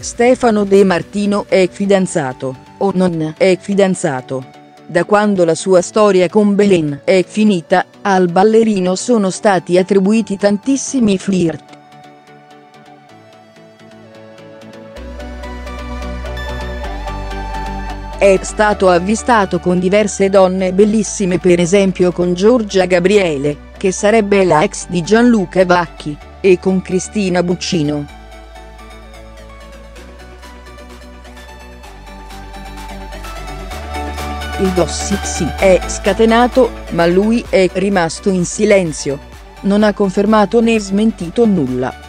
Stefano De Martino è fidanzato, o non è fidanzato. Da quando la sua storia con Belen è finita, al ballerino sono stati attribuiti tantissimi flirt. È stato avvistato con diverse donne bellissime per esempio con Giorgia Gabriele, che sarebbe la ex di Gianluca Vacchi, e con Cristina Buccino. Il gossip sì è scatenato, ma lui è rimasto in silenzio. Non ha confermato né smentito nulla.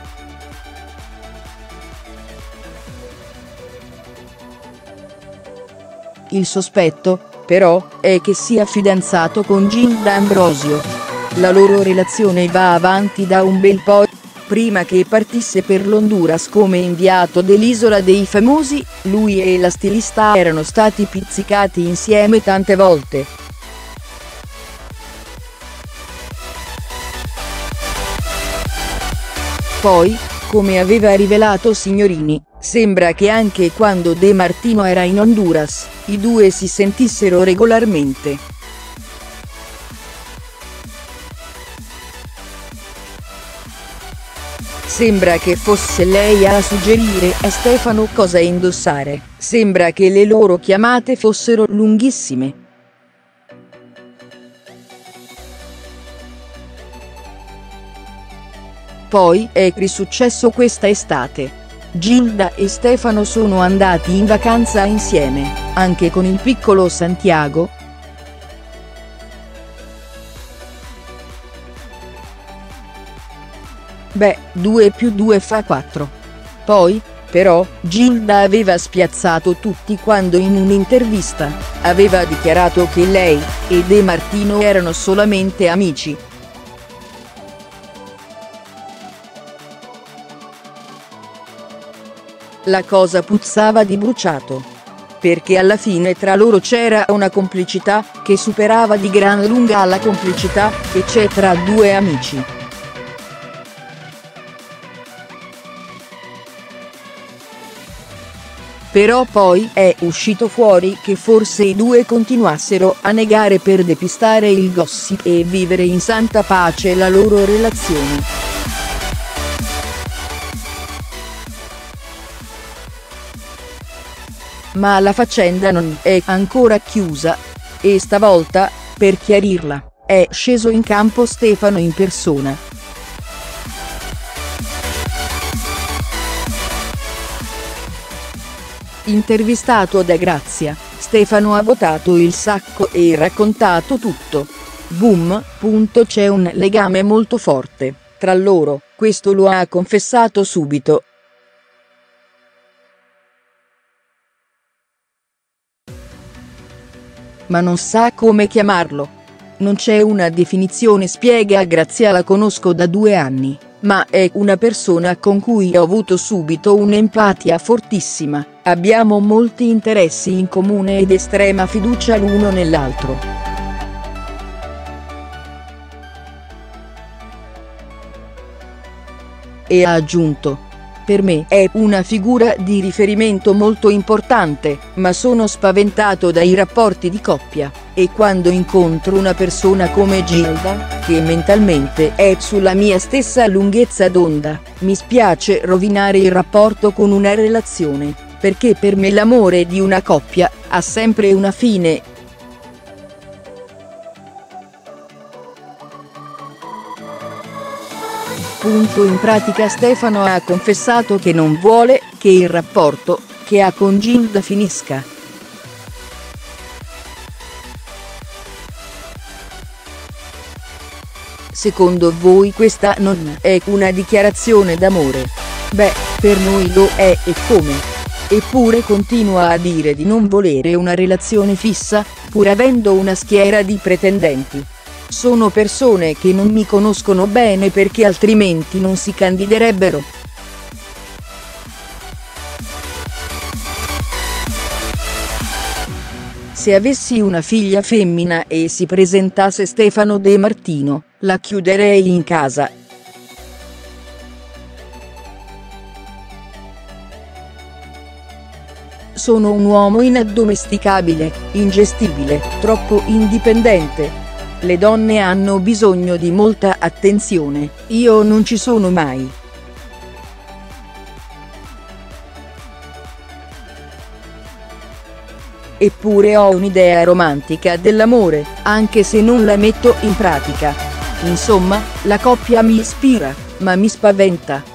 Il sospetto, però, è che sia fidanzato con Gilda Ambrosio. La loro relazione va avanti da un bel po' prima che partisse per l'Honduras come inviato dell'Isola dei Famosi, lui e la stilista erano stati pizzicati insieme tante volte. Poi, come aveva rivelato Signorini, sembra che anche quando De Martino era in Honduras, i due si sentissero regolarmente. Sembra che fosse lei a suggerire a Stefano cosa indossare, sembra che le loro chiamate fossero lunghissime. Poi è risuccesso questa estate. Gilda e Stefano sono andati in vacanza insieme, anche con il piccolo Santiago, Beh, 2 più 2 fa 4. Poi, però, Gilda aveva spiazzato tutti quando in un'intervista, aveva dichiarato che lei, e De Martino erano solamente amici. La cosa puzzava di bruciato. Perché alla fine tra loro c'era una complicità, che superava di gran lunga la complicità, che c'è tra due amici. Però poi è uscito fuori che forse i due continuassero a negare per depistare il gossip e vivere in santa pace la loro relazione. Ma la faccenda non è ancora chiusa. E stavolta, per chiarirla, è sceso in campo Stefano in persona. Intervistato da Grazia, Stefano ha votato il sacco e raccontato tutto. Boom. C'è un legame molto forte tra loro, questo lo ha confessato subito. Ma non sa come chiamarlo. Non c'è una definizione spiega Grazia la conosco da due anni ma è una persona con cui ho avuto subito un'empatia fortissima, abbiamo molti interessi in comune ed estrema fiducia l'uno nell'altro. E ha aggiunto. Per me è una figura di riferimento molto importante, ma sono spaventato dai rapporti di coppia e quando incontro una persona come Gilda, che mentalmente è sulla mia stessa lunghezza d'onda, mi spiace rovinare il rapporto con una relazione, perché per me l'amore di una coppia ha sempre una fine Punto in pratica Stefano ha confessato che non vuole che il rapporto che ha con Gilda finisca. Secondo voi questa non è una dichiarazione d'amore? Beh, per noi lo è e come? Eppure continua a dire di non volere una relazione fissa, pur avendo una schiera di pretendenti. Sono persone che non mi conoscono bene perché altrimenti non si candiderebbero. Se avessi una figlia femmina e si presentasse Stefano De Martino, La chiuderei in casa. Sono un uomo inaddomesticabile, ingestibile, troppo indipendente. Le donne hanno bisogno di molta attenzione, io non ci sono mai. Eppure ho un'idea romantica dell'amore, anche se non la metto in pratica. Insomma, la coppia mi ispira, ma mi spaventa.